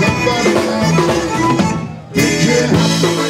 somebody else. me, yeah.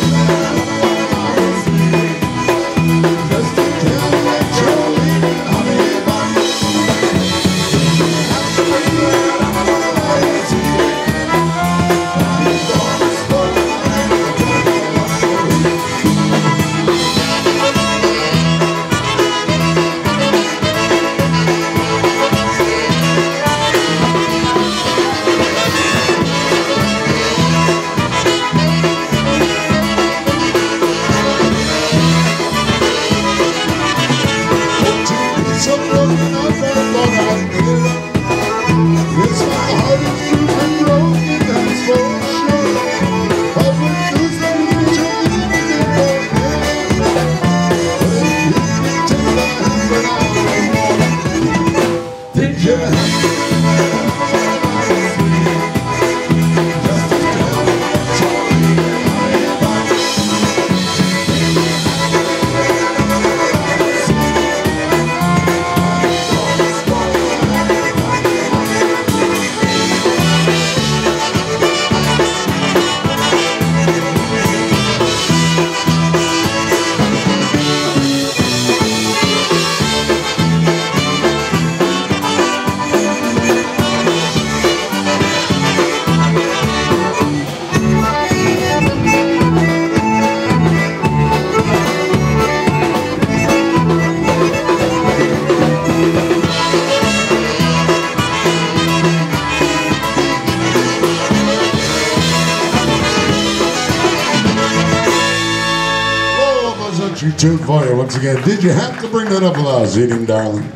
You once again. Did you have to bring that up with us, eating darling?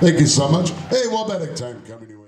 Thank you so much. Hey, better time coming to